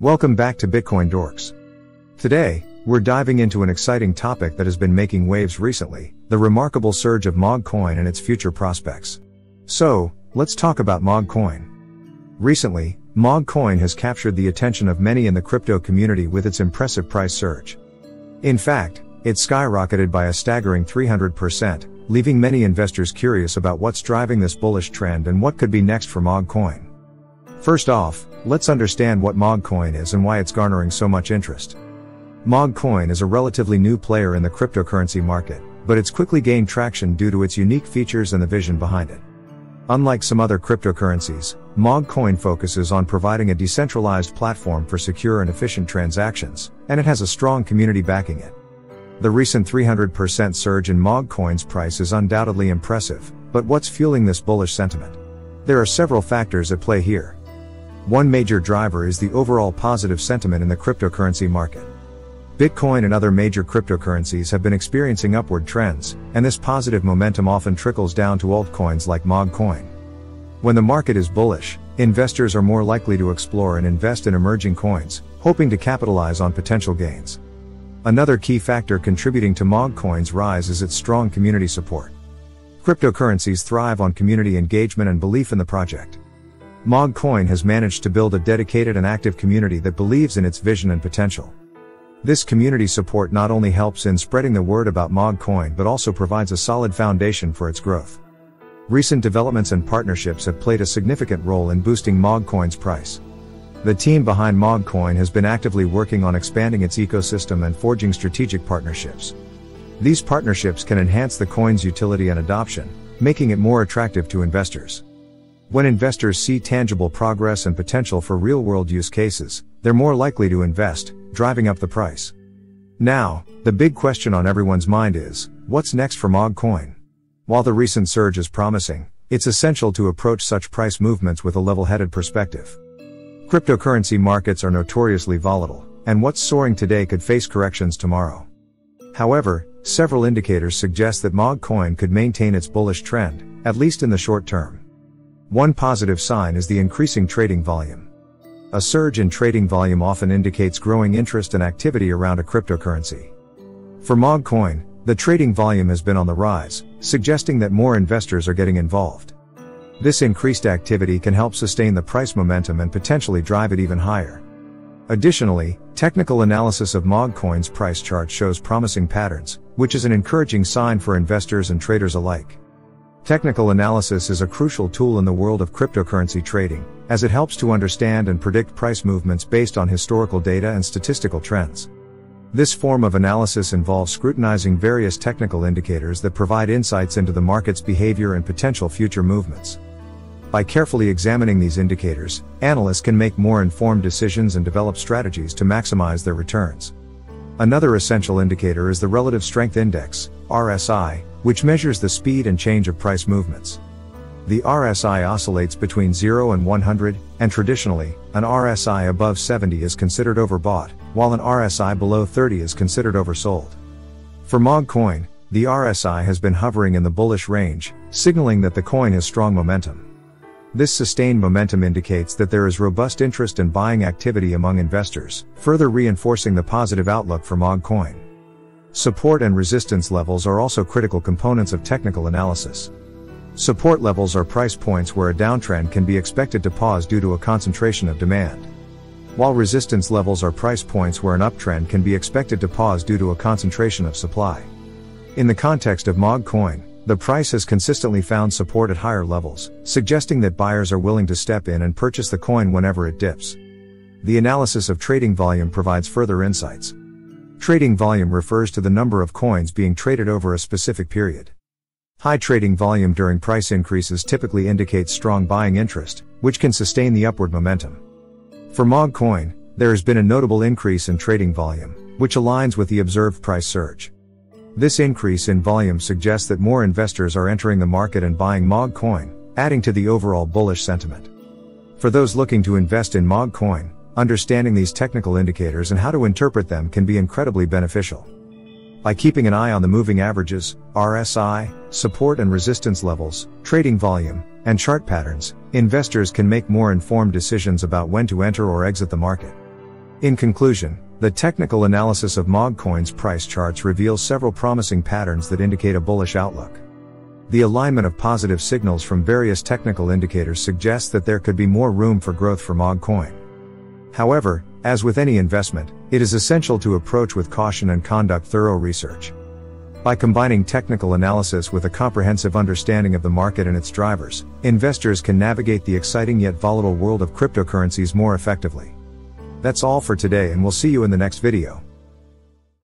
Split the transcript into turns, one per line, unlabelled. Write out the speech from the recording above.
Welcome back to Bitcoin Dorks. Today, we're diving into an exciting topic that has been making waves recently, the remarkable surge of MOG Coin and its future prospects. So, let's talk about MOG Coin. Recently, MOG Coin has captured the attention of many in the crypto community with its impressive price surge. In fact, it skyrocketed by a staggering 300%, leaving many investors curious about what's driving this bullish trend and what could be next for MOG Coin. First off, let's understand what MOG Coin is and why it's garnering so much interest. MOG Coin is a relatively new player in the cryptocurrency market, but it's quickly gained traction due to its unique features and the vision behind it. Unlike some other cryptocurrencies, MOG Coin focuses on providing a decentralized platform for secure and efficient transactions, and it has a strong community backing it. The recent 300% surge in MOG Coin's price is undoubtedly impressive, but what's fueling this bullish sentiment? There are several factors at play here. One major driver is the overall positive sentiment in the cryptocurrency market. Bitcoin and other major cryptocurrencies have been experiencing upward trends, and this positive momentum often trickles down to altcoins like MOG Coin. When the market is bullish, investors are more likely to explore and invest in emerging coins, hoping to capitalize on potential gains. Another key factor contributing to MOG Coin's rise is its strong community support. Cryptocurrencies thrive on community engagement and belief in the project. MOG Coin has managed to build a dedicated and active community that believes in its vision and potential. This community support not only helps in spreading the word about MOG Coin but also provides a solid foundation for its growth. Recent developments and partnerships have played a significant role in boosting MOG Coin's price. The team behind MOG Coin has been actively working on expanding its ecosystem and forging strategic partnerships. These partnerships can enhance the coin's utility and adoption, making it more attractive to investors. When investors see tangible progress and potential for real world use cases, they're more likely to invest, driving up the price. Now, the big question on everyone's mind is what's next for MOG Coin? While the recent surge is promising, it's essential to approach such price movements with a level headed perspective. Cryptocurrency markets are notoriously volatile, and what's soaring today could face corrections tomorrow. However, several indicators suggest that MOG Coin could maintain its bullish trend, at least in the short term. One positive sign is the increasing trading volume. A surge in trading volume often indicates growing interest and activity around a cryptocurrency. For MOG Coin, the trading volume has been on the rise, suggesting that more investors are getting involved. This increased activity can help sustain the price momentum and potentially drive it even higher. Additionally, technical analysis of MOG Coin's price chart shows promising patterns, which is an encouraging sign for investors and traders alike. Technical analysis is a crucial tool in the world of cryptocurrency trading, as it helps to understand and predict price movements based on historical data and statistical trends. This form of analysis involves scrutinizing various technical indicators that provide insights into the market's behavior and potential future movements. By carefully examining these indicators, analysts can make more informed decisions and develop strategies to maximize their returns. Another essential indicator is the Relative Strength Index, RSI, which measures the speed and change of price movements. The RSI oscillates between 0 and 100, and traditionally, an RSI above 70 is considered overbought, while an RSI below 30 is considered oversold. For MOG coin, the RSI has been hovering in the bullish range, signaling that the coin has strong momentum. This sustained momentum indicates that there is robust interest and buying activity among investors, further reinforcing the positive outlook for MOG coin. Support and resistance levels are also critical components of technical analysis. Support levels are price points where a downtrend can be expected to pause due to a concentration of demand. While resistance levels are price points where an uptrend can be expected to pause due to a concentration of supply. In the context of MOG coin, the price has consistently found support at higher levels, suggesting that buyers are willing to step in and purchase the coin whenever it dips. The analysis of trading volume provides further insights. Trading volume refers to the number of coins being traded over a specific period. High trading volume during price increases typically indicates strong buying interest, which can sustain the upward momentum. For MOG coin, there has been a notable increase in trading volume, which aligns with the observed price surge. This increase in volume suggests that more investors are entering the market and buying MOG coin, adding to the overall bullish sentiment. For those looking to invest in MOG coin, Understanding these technical indicators and how to interpret them can be incredibly beneficial. By keeping an eye on the moving averages, RSI, support and resistance levels, trading volume, and chart patterns, investors can make more informed decisions about when to enter or exit the market. In conclusion, the technical analysis of MogCoin's price charts reveals several promising patterns that indicate a bullish outlook. The alignment of positive signals from various technical indicators suggests that there could be more room for growth for MogCoin. However, as with any investment, it is essential to approach with caution and conduct thorough research. By combining technical analysis with a comprehensive understanding of the market and its drivers, investors can navigate the exciting yet volatile world of cryptocurrencies more effectively. That's all for today and we'll see you in the next video.